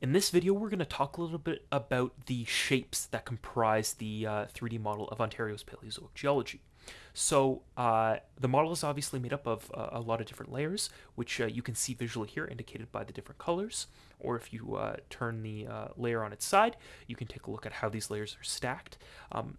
In this video, we're going to talk a little bit about the shapes that comprise the uh, 3D model of Ontario's Paleozoic geology. So uh, the model is obviously made up of uh, a lot of different layers, which uh, you can see visually here indicated by the different colors. Or if you uh, turn the uh, layer on its side, you can take a look at how these layers are stacked. Um,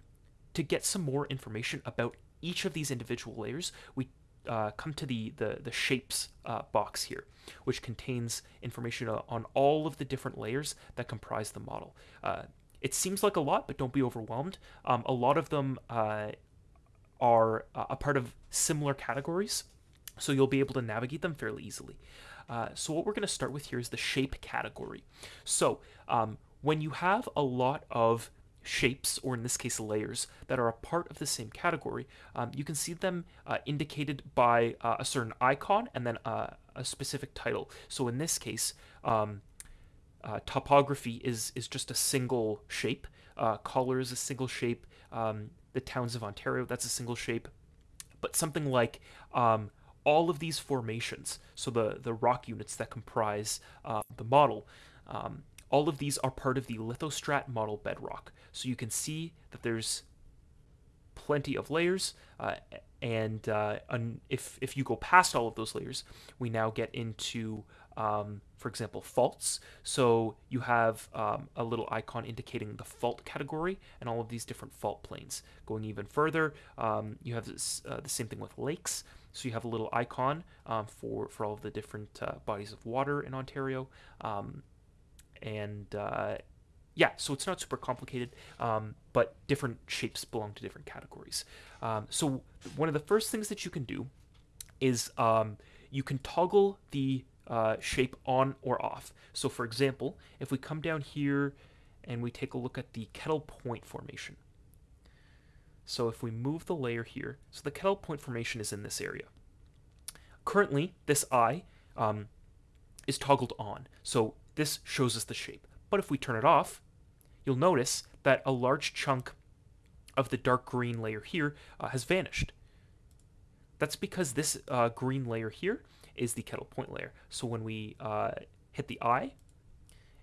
to get some more information about each of these individual layers, we uh, come to the, the, the shapes uh, box here, which contains information on all of the different layers that comprise the model. Uh, it seems like a lot, but don't be overwhelmed. Um, a lot of them uh, are uh, a part of similar categories, so you'll be able to navigate them fairly easily. Uh, so what we're going to start with here is the shape category. So um, when you have a lot of shapes, or in this case layers, that are a part of the same category, um, you can see them uh, indicated by uh, a certain icon and then uh, a specific title. So in this case, um, uh, topography is, is just a single shape, uh, color is a single shape, um, the towns of Ontario, that's a single shape, but something like um, all of these formations, so the, the rock units that comprise uh, the model, um, all of these are part of the lithostrat model bedrock. So you can see that there's plenty of layers, uh, and uh, if, if you go past all of those layers, we now get into, um, for example, faults. So you have um, a little icon indicating the fault category and all of these different fault planes. Going even further, um, you have this, uh, the same thing with lakes. So you have a little icon um, for, for all of the different uh, bodies of water in Ontario. And uh, yeah, so it's not super complicated, um, but different shapes belong to different categories. Um, so one of the first things that you can do is um, you can toggle the uh, shape on or off. So for example, if we come down here and we take a look at the kettle point formation. So if we move the layer here, so the kettle point formation is in this area. Currently, this eye um, is toggled on. So this shows us the shape. But if we turn it off, you'll notice that a large chunk of the dark green layer here uh, has vanished. That's because this uh, green layer here is the kettle point layer. So when we uh, hit the eye,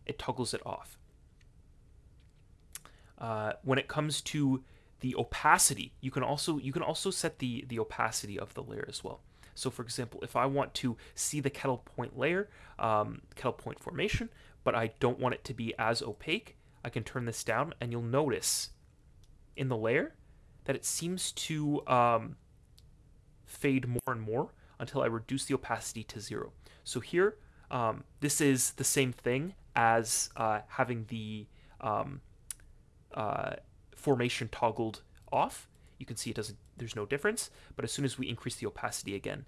it toggles it off. Uh, when it comes to the opacity, you can also you can also set the the opacity of the layer as well. So for example, if I want to see the kettle point layer, um, kettle point formation, but I don't want it to be as opaque, I can turn this down and you'll notice in the layer that it seems to um, fade more and more until I reduce the opacity to zero. So here, um, this is the same thing as uh, having the um, uh, formation toggled off. You can see it doesn't there's no difference. But as soon as we increase the opacity again,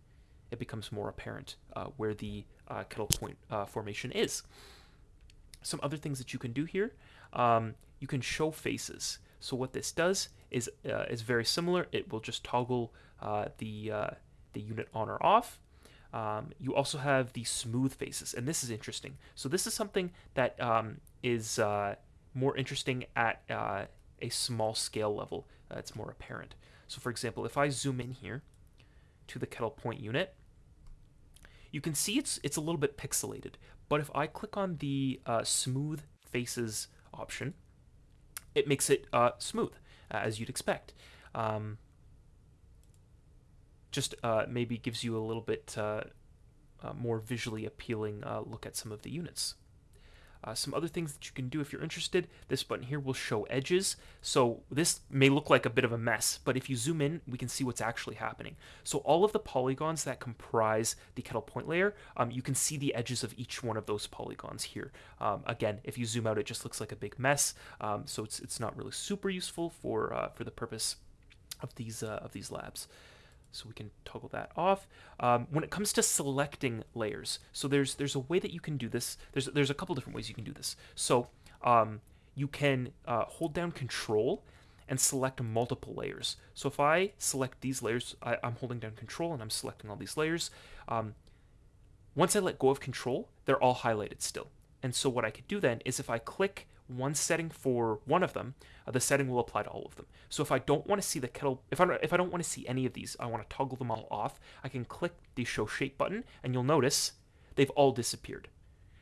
it becomes more apparent uh, where the uh, kettle point uh, formation is. Some other things that you can do here, um, you can show faces. So what this does is uh, is very similar. It will just toggle uh, the uh, the unit on or off. Um, you also have the smooth faces, and this is interesting. So this is something that um, is more interesting at a small scale level. It's more apparent. So for example, if I zoom in here to the kettle point unit, you can see it's it's a little bit pixelated. But if I click on the uh, smooth faces option, it makes it uh, smooth, uh, as you'd expect. Um, just uh, maybe gives you a little bit uh, uh, more visually appealing look at some of the units. Uh, some other things that you can do if you're interested, this button here will show edges. So this may look like a bit of a mess, but if you zoom in, we can see what's actually happening. So all of the polygons that comprise the kettle point layer, um, you can see the edges of each one of those polygons here. Um, again, if you zoom out, it just looks like a big mess. Um, so it's, it's not really super useful for, uh, for the purpose of these, uh, of these labs so we can toggle that off. Um, when it comes to selecting layers, so there's there's a way that you can do this. There's there's a couple different ways you can do this. So um, you can uh, hold down Control and select multiple layers. So if I select these layers, I, am holding down Control and I'm selecting all these layers. Um, once I let go of Control, they're all highlighted still. And so what I could do then is if I click one setting for one of them, uh, the setting will apply to all of them. So if I don't want to see the kettle, if I don't, if I don't want to see any of these, I want to toggle them all off. I can click the show shape button, and you'll notice they've all disappeared.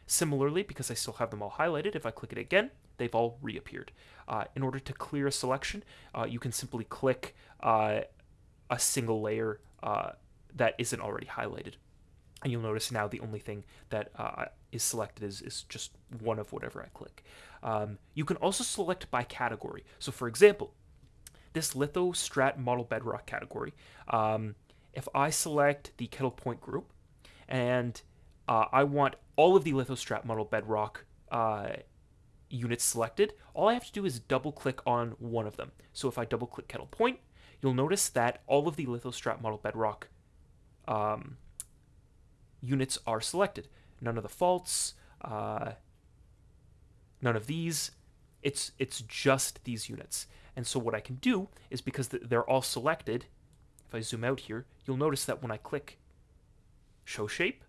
Similarly, because I still have them all highlighted, if I click it again, they've all reappeared. Uh, in order to clear a selection, uh, you can simply click uh, a single layer uh, that isn't already highlighted. And you'll notice now the only thing that uh, is selected is, is just one of whatever I click. Um, you can also select by category. So for example, this litho strat model bedrock category, um, if I select the kettle point group and uh, I want all of the litho lithostrat model bedrock uh, units selected, all I have to do is double click on one of them. So if I double click kettle point, you'll notice that all of the lithostrat model bedrock um, units are selected. None of the faults, uh, none of these. It's it's just these units. And so what I can do is because they're all selected, if I zoom out here, you'll notice that when I click show shape,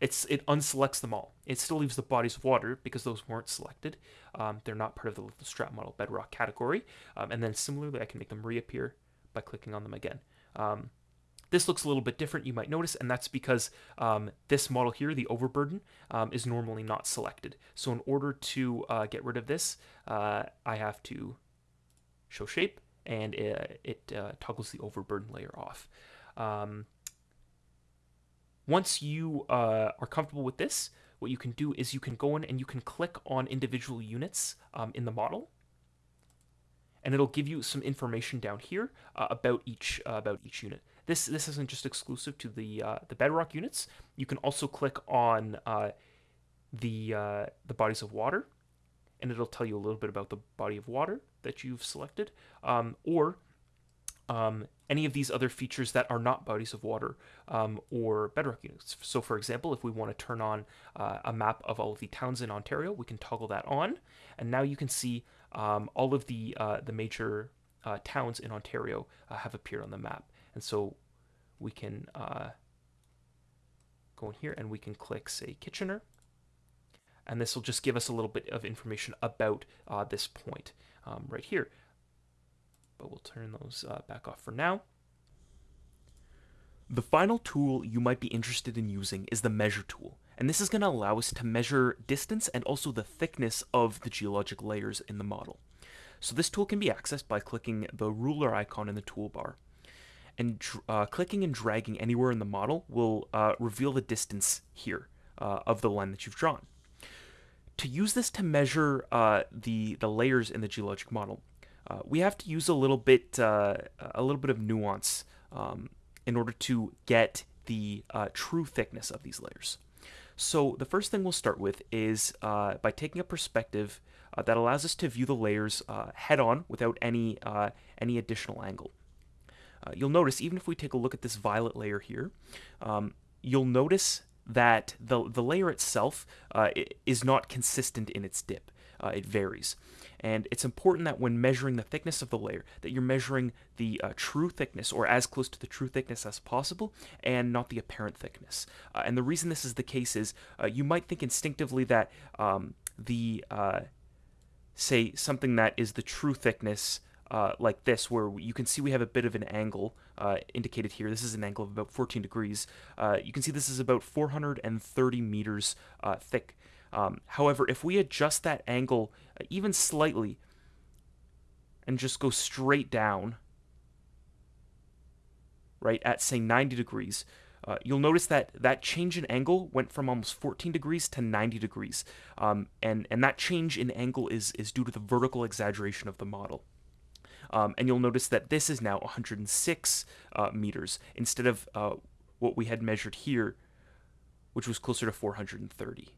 it's it unselects them all. It still leaves the bodies of water because those weren't selected. Um, they're not part of the strat model bedrock category. Um, and then similarly, I can make them reappear by clicking on them again. Um, this looks a little bit different, you might notice, and that's because um, this model here, the overburden, um, is normally not selected. So in order to uh, get rid of this, uh, I have to show shape, and it, it uh, toggles the overburden layer off. Um, once you uh, are comfortable with this, what you can do is you can go in and you can click on individual units um, in the model and it'll give you some information down here uh, about each uh, about each unit. This this isn't just exclusive to the uh, the bedrock units. You can also click on uh, the uh, the bodies of water, and it'll tell you a little bit about the body of water that you've selected, um, or um, any of these other features that are not bodies of water um, or bedrock units. So, for example, if we want to turn on uh, a map of all of the towns in Ontario, we can toggle that on, and now you can see um, all of the uh, the major uh, towns in Ontario uh, have appeared on the map. And so we can uh, go in here and we can click, say, Kitchener. And this will just give us a little bit of information about uh, this point um, right here. But we'll turn those uh, back off for now. The final tool you might be interested in using is the measure tool, and this is going to allow us to measure distance and also the thickness of the geologic layers in the model. So this tool can be accessed by clicking the ruler icon in the toolbar and uh, clicking and dragging anywhere in the model will uh, reveal the distance here uh, of the line that you've drawn. To use this to measure uh, the the layers in the geologic model, uh, we have to use a little bit uh, a little bit of nuance um, in order to get the true thickness of these layers. So the first thing we'll start with is by taking a perspective that allows us to view the layers head on without any any additional angle. Uh, you'll notice, even if we take a look at this violet layer here, um, you'll notice that the, the layer itself uh, is not consistent in its dip. Uh, it varies. And it's important that when measuring the thickness of the layer, that you're measuring the uh, true thickness, or as close to the true thickness as possible, and not the apparent thickness. Uh, and the reason this is the case is uh, you might think instinctively that um, the, uh, say, something that is the true thickness uh, like this, where you can see we have a bit of an angle uh, indicated here. This is an angle of about 14 degrees. Uh, you can see this is about 430 meters uh, thick. Um, however, if we adjust that angle uh, even slightly and just go straight down, right, at say 90 degrees, uh, you'll notice that that change in angle went from almost 14 degrees to 90 degrees, um, and and that change in angle is is due to the vertical exaggeration of the model. Um, and you'll notice that this is now 106 uh, meters instead of uh, what we had measured here, which was closer to 430.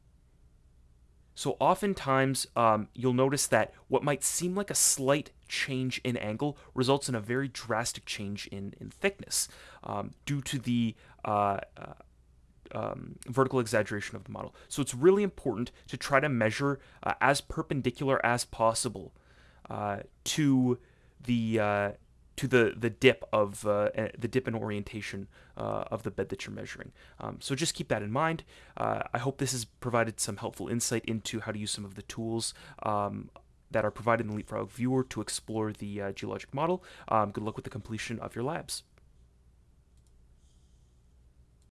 So oftentimes um, you'll notice that what might seem like a slight change in angle results in a very drastic change in, in thickness um, due to the uh, uh, um, vertical exaggeration of the model. So it's really important to try to measure uh, as perpendicular as possible uh, to the uh, to the the dip of uh, the dip and orientation uh, of the bed that you're measuring. Um, so just keep that in mind. Uh, I hope this has provided some helpful insight into how to use some of the tools. Um, that are provided in the Leapfrog Viewer to explore the uh, geologic model. Um, good luck with the completion of your labs.